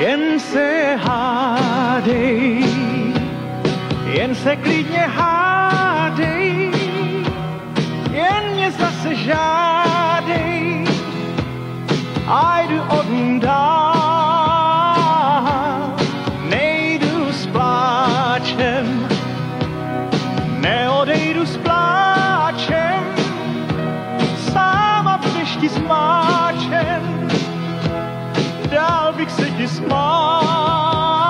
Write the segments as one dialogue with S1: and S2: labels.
S1: jen se hádej, jen se klidně hádej, jen mě zase žádej a jdu od. Nejdu s pláčem, neodejdu s pláčem, sama v dešti zmáčen, dál smál.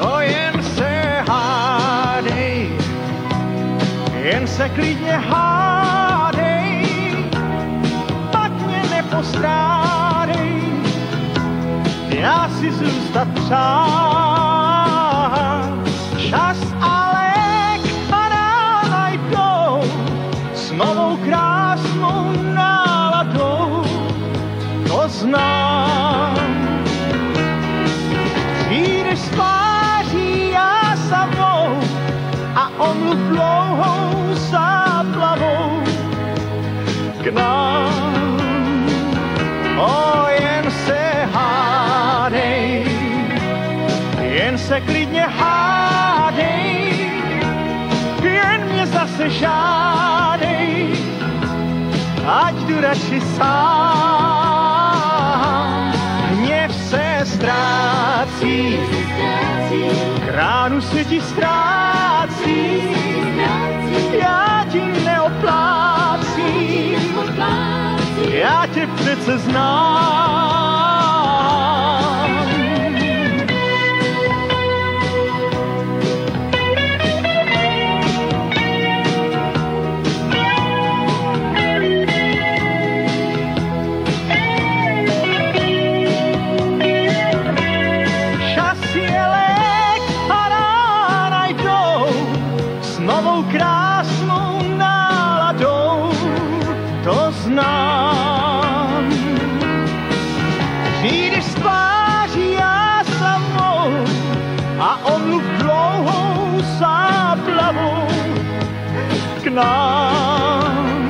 S1: O jen se hádej, jen se klidně hádej, pak mě nepostrádej, já si zůstat přál. Čas a lék a rána jdou s novou krásnou náladou, to znám. K nám. O, jen se hádej, jen se klidně hádej, jen mě zase žádej, ať jdu radši sám. Hněv se ztrácí, kránu se ti ztrácí, tě přece nám.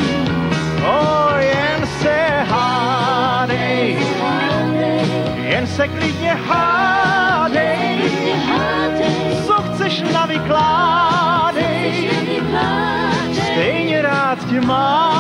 S1: O, jen se hádej, jen se klidně hádej, co chceš navykládej, stejně rád tě mám.